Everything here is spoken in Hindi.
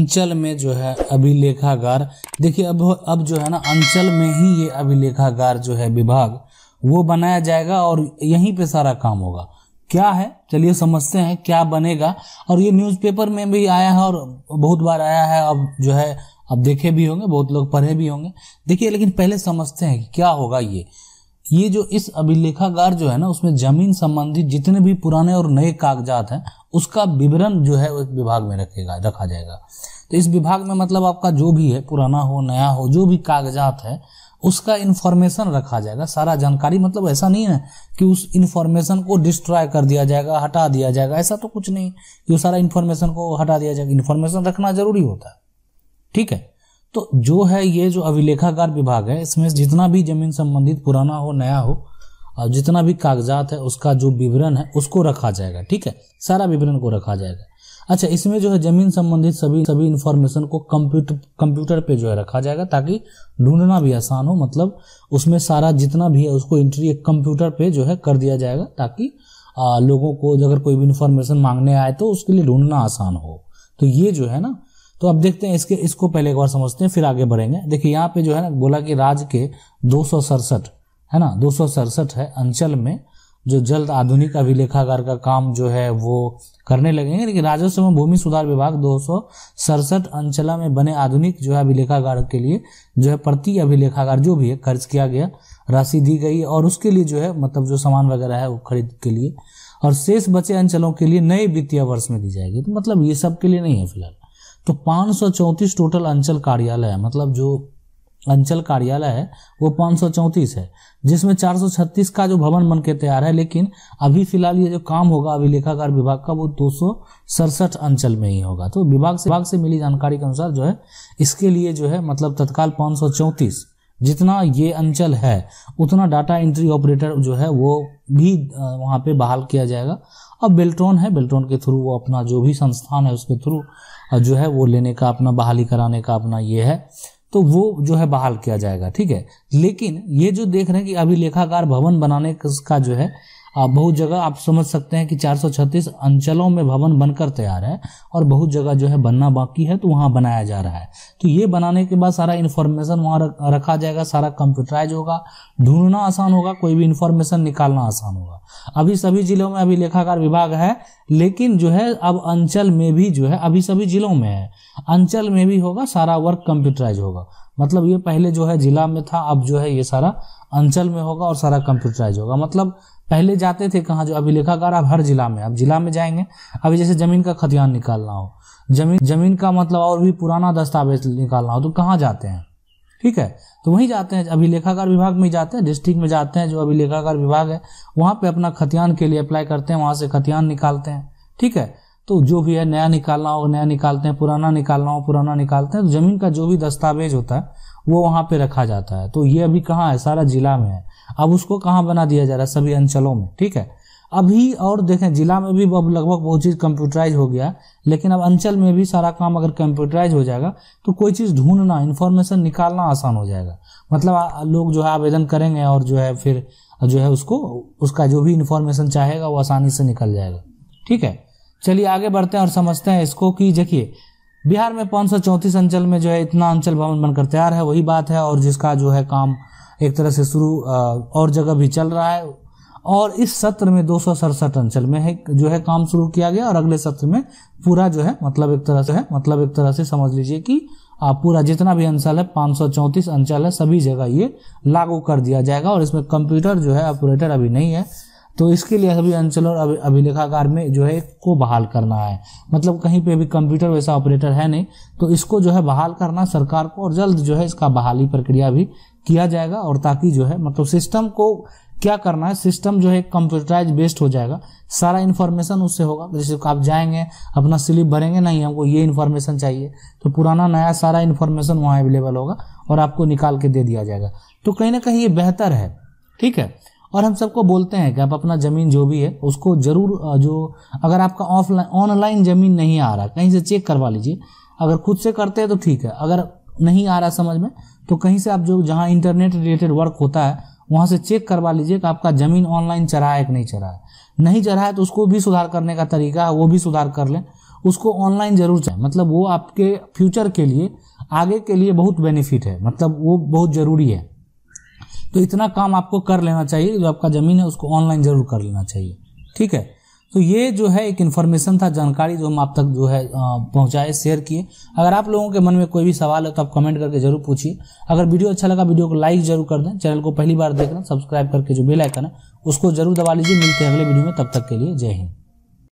अंचल में जो है अभिलेखागार, देखिए अब अब जो है ना, अंचल में ही ये अभिलेखागार जो है विभाग, वो बनाया जाएगा और यहीं पे सारा काम होगा। क्या है? चलिए समझते हैं क्या बनेगा। और ये न्यूज़पेपर में भी आया है और बहुत बार आया है, अब जो है, अब देखे भी होंगे, बहुत लोग पढ़े भी होंगे। देखिए, लेकिन पहले समझते हैं कि क्या होगा ये। ये जो इस अभिलेखागार जो है ना, उसमें ज़मीन संबंधित जितने भी पुराने और नए कागजात हैं, उसका विवरण जो है एक विभाग में रखेगा, रखा जाएगा। तो इस विभाग में मतलब आपका जो भी है, पुराना हो, नया हो, जो भी कागजात है, उसका इन्फॉर्मेशन रखा जाएगा। सारा जानकारी मतलब ऐसा नहीं है कि उस इन्फॉर्मेशन को डिस्ट्रॉय कर दिया जाएगा, हटा दिया जाएगा, ऐसा तो कुछ नहीं। कि उस सारा इन्फॉर्मेशन को हटा दिया जाएगा, इन्फॉर्मेशन रखना ज़रूरी होता है। ठीक है? तो जो है ये जो अभिलेखागार विभाग है इसमें जितना भी ज़मीन संबंधित पुराना हो नया हो और जितना भी कागजात है उसका जो विवरण है उसको रखा जाएगा ठीक है? सारा विवरण को रखा जाएगा। अच्छा इसमें जो है ज़मीन संबंधित सभी सभी इंफॉर्मेशन को कंप्यूटर कंप्यूटर पे जो है रखा जाएगा ताकि ढूंढना भी आसान हो मतलब उसमें सारा जितना भी है उसको एंट्री एक कंप्यूटर पे जो है कर दिया जाएगा ताकि आ, लोगों को अगर कोई भी इंफॉर्मेशन मांगने आए तो उसके लिए ढूंढना आसान हो। तो ये जो है ना तो अब देखते हैं इसके, इसको पहले एक बार समझते हैं, फिर आगे बढ़ेंगे। देखिए, यहाँ पे जो है ना, बोला कि राज्य के दो सौ सड़सठ, है ना, दो सौ सड़सठ है अंचल में जो जल्द आधुनिक अभिलेखागार का काम जो है वो करने लगेंगे लेकिन राजस्व एवं भूमि सुधार विभाग दो सौ सड़सठ अंचला में बने आधुनिक जो है अभिलेखागार के लिए जो है प्रति अभिलेखागार जो भी है, खर्च किया गया, राशि दी गई और उसके लिए जो है मतलब जो सामान वगैरह है वो खरीद के लिए और शेष बचे अंचलों के लिए नए वित्तीय वर्ष में दी जाएगी। तो मतलब ये सब के लिए नहीं है फ़िलहाल। तो पाँच सौ चौंतीस टोटल अंचल कार्यालय है। मतलब जो अंचल कार्यालय है, वो पाँच है, जिसमें 436 का जो भवन बन के तैयार है, लेकिन अभी फ़िलहाल ये जो काम होगा, अभी लेखाकार विभाग का, वो दो सौ सड़सठ अंचल में ही होगा। तो विभाग से विभाग से मिली जानकारी के अनुसार जो है, इसके लिए जो है मतलब तत्काल पाँच जितना ये अंचल है, उतना डाटा एंट्री ऑपरेटर जो है, वो भी वहाँ पे बहाल किया जाएगा। अब बेल्ट्रॉन है, बेल्ट्रॉन के थ्रू वो अपना जो भी संस्थान है उसके थ्रू जो है वो लेने का, अपना बहाली कराने का अपना ये है तो वो जो है बहाल किया जाएगा, ठीक है? लेकिन ये जो देख रहे हैं कि अभी लेखाकार भवन बनाने का जो है बहुत जगह आप समझ सकते हैं कि 436 अंचलों में भवन बनकर तैयार है और बहुत जगह जो है बनना बाकी है तो वहाँ बनाया जा रहा है। तो ये बनाने के बाद सारा इन्फॉर्मेशन वहाँ रखा जाएगा, सारा कंप्यूटराइज होगा, ढूंढना आसान होगा, कोई भी इन्फॉर्मेशन निकालना आसान होगा। अभी सभी जिलों में अभी लेखाकार विभाग है, लेकिन जो है अब अंचल में भी जो है, अभी सभी जिलों में है, अंचल में भी होगा, सारा वर्क कंप्यूटराइज होगा। मतलब ये पहले जो है जिला में था, अब जो है ये सारा अंचल में होगा और सारा कंप्यूटराइज होगा। मतलब पहले जाते थे कहाँ जो अभी लेखाकार अब हर जिला में अब जिला में जाएँगे, अभी जैसे ज़मीन का खतियान निकालना हो, ज़मीन ज़मीन का मतलब और भी पुराना दस्तावेज़ निकालना हो तो कहाँ जाते हैं? ठीक है? तो वहीं जाते हैं, अभी लेखाकार विभाग में जाते हैं, डिस्ट्रिक्ट में जाते हैं, जो अभी लेखाकार विभाग है, वहाँ पे अपना खतियान के लिए अप्लाई करते हैं, वहाँ से खतियान निकालते हैं। ठीक है? तो जो भी है, नया निकालना हो, नया निकालते हैं, पुराना निकालना हो, पुराना निकालते हैं तो ज़मीन का जो भी दस्तावेज़ होता है, वो वहाँ पे रखा जाता है। तो ये अभी कहाँ है? सारा जिला में है। अब उसको कहाँ बना दिया जा रहा है? सभी अंचलों में, ठीक है? अभी और देखें, जिला में भी अब लगभग बहुत चीज़ कंप्यूटराइज हो गया, लेकिन अब अंचल में भी सारा काम अगर कंप्यूटराइज हो जाएगा तो कोई चीज़ ढूंढना इन्फॉर्मेशन निकालना आसान हो जाएगा। मतलब लोग जो है आवेदन करेंगे और जो है फिर जो है उसको, उसका जो भी इन्फॉर्मेशन चाहेगा, वो आसानी से निकल जाएगा। ठीक है? चलिए आगे बढ़ते हैं और समझते हैं इसको कि देखिए, बिहार में पाँच सौ चौंतीस अंचल में जो है इतना अंचल भवन बनकर तैयार है, वही बात है, और जिसका जो है काम एक तरह से शुरू और जगह भी चल रहा है। और इस सत्र में दो सौ सड़सठ अंचल में है, जो है काम शुरू किया गया, और अगले सत्र में पूरा जो है मतलब एक तरह से है मतलब एक तरह से समझ लीजिए कि आप पूरा जितना भी अंचल है, पाँच सौ चौंतीस अंचल है, सभी जगह ये लागू कर दिया जाएगा, और इसमें कंप्यूटर जो है, ऑपरेटर अभी नहीं है। तो इसके लिए सभी अंचल और अभिलेखागार में जो है को बहाल करना है। मतलब कहीं पे भी कंप्यूटर वैसा ऑपरेटर है नहीं तो इसको जो है बहाल करना सरकार को और जल्द जो है इसका बहाली प्रक्रिया भी किया जाएगा और ताकि जो है मतलब सिस्टम को क्या करना है, सिस्टम जो है कंप्यूटराइज बेस्ड हो जाएगा। सारा इन्फॉर्मेशन उससे होगा। जैसे आप जाएँगे, अपना स्लिप भरेंगे, नहीं, हमको ये इन्फॉर्मेशन चाहिए। तो पुराना, नया सारा इन्फॉर्मेशन वहाँ अवेलेबल होगा और आपको निकाल के दे दिया जाएगा। तो कहीं ना कहीं ये बेहतर है। ठीक है? और हम सबको बोलते हैं कि आप अपना ज़मीन जो भी है, उसको ज़रूर जो, अगर आपका ऑफलाइन, ऑनलाइन ज़मीन नहीं आ रहा, कहीं से चेक करवा लीजिए। अगर खुद से करते हैं तो ठीक है, अगर नहीं आ रहा समझ में तो कहीं से आप जो, जहाँ इंटरनेट रिलेटेड वर्क होता है, वहाँ से चेक करवा लीजिए कि आपका ज़मीन ऑनलाइन चढ़ा है कि नहीं चढ़ा है नहीं चढ़ा है तो उसको भी सुधार करने का तरीका है, वो भी सुधार कर लें। उसको ऑनलाइन ज़रूर चाहिए मतलब वो आपके फ्यूचर के लिए, आगे के लिए बहुत बेनिफिट है। मतलब वो बहुत ज़रूरी है। तो इतना काम आपको कर लेना चाहिए, जो आपका ज़मीन है, उसको ऑनलाइन ज़रूर कर लेना चाहिए। ठीक है? तो ये जो है एक इन्फॉर्मेशन था, जानकारी जो हम आप तक जो है पहुँचाए शेयर किए। अगर आप लोगों के मन में कोई भी सवाल है तो आप कमेंट करके ज़रूर पूछिए। अगर वीडियो अच्छा लगा वीडियो को लाइक ज़रूर कर दें। चैनल को पहली बार देख रहे सब्सक्राइब करके जो बेल आइकन है, उसको ज़रूर दबा लीजिए। मिलते हैं अगले वीडियो में, तब तक के लिए जय हिंद।